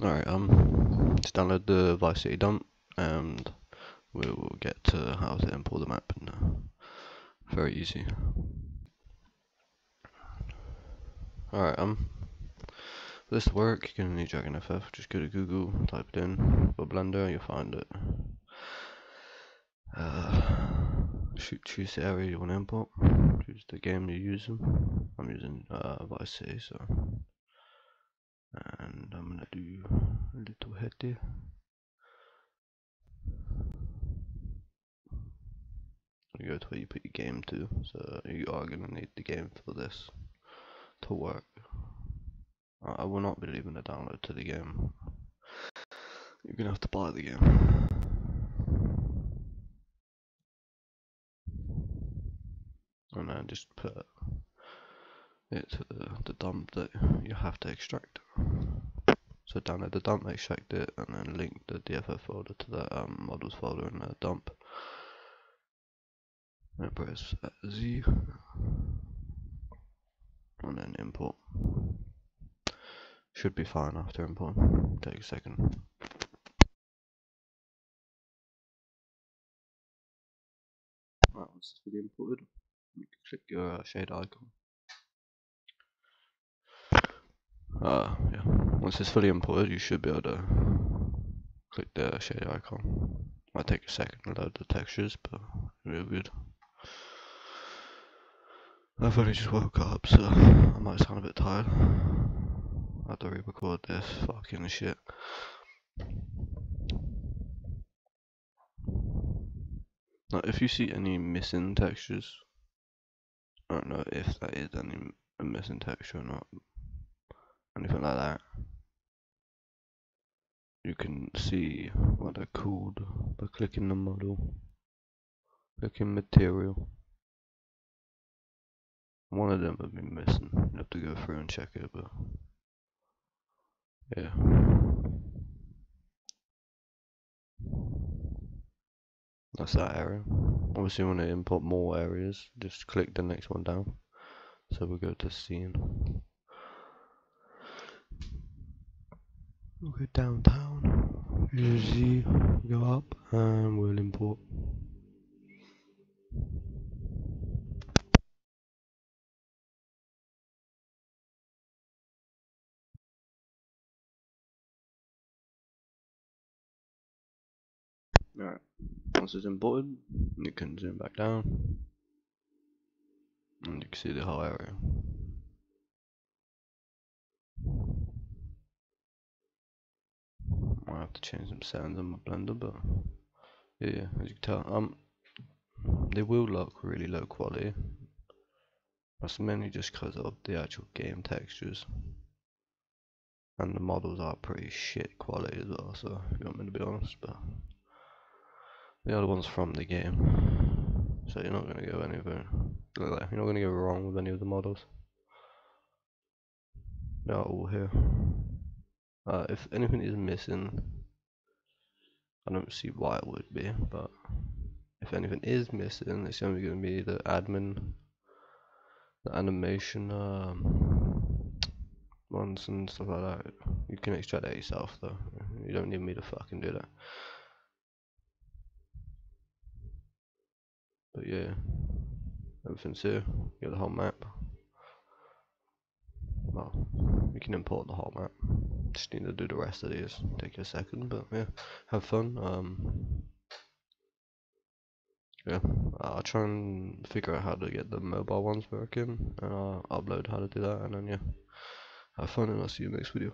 Alright, um, just download the Vice City dump and we will get to how to import the map uh, very easy. Alright, um, for this to work, you're gonna need Dragon FF. Just go to Google, type it in for Blender, you'll find it. Uh, choose the area you want to import. Choose the game you're using. I'm using uh, Vice City, so and I'm gonna do a little head there. You go to where you put your game to, so you are gonna need the game for this to work. I will not be leaving a download to the game. You're gonna have to buy the game. And just put it to the, the dump that you have to extract. So download the dump, extract it, and then link the DFF folder to the um, models folder in the dump. And press Z, and then import. Should be fine after import. Take a second. Right, once it's fully imported, click your uh, shade icon. Uh, yeah. Once it's fully imported, you should be able to click the shade icon. Might take a second to load the textures, but real good. I've only just woke up, so I might sound a bit tired. I have to re-record this fucking shit. Now, if you see any missing textures, I don't know if that is any a missing texture or not, anything like that. You can see what they're called by clicking the model, clicking material. One of them have been missing. You have to go through and check it, but yeah. That's that area. Obviously, when want to import more areas, just click the next one down. So we'll go to scene. We'll go downtown. Usually go up and we'll import. Alright, once it's imported, you can zoom back down and you can see the whole area. I have to change some settings on my blender, but yeah, as you can tell, um, they will look really low quality. That's mainly just because of the actual game textures. And the models are pretty shit quality as well, so if you want me to be honest, but the other one's from the game. So you're not gonna go anywhere like you're not gonna go wrong with any of the models. They are all here. Uh, if anything is missing, I don't see why it would be, but if anything is missing, it's only going to be the admin, the animation um, ones and stuff like that. You can extract that yourself though. You don't need me to fucking do that. But yeah, everything's here. You got the whole map. Well, we can import the whole map just need to do the rest of these take a second but yeah have fun um yeah I'll try and figure out how to get the mobile ones working and I'll upload how to do that and then yeah have fun and I'll see you next video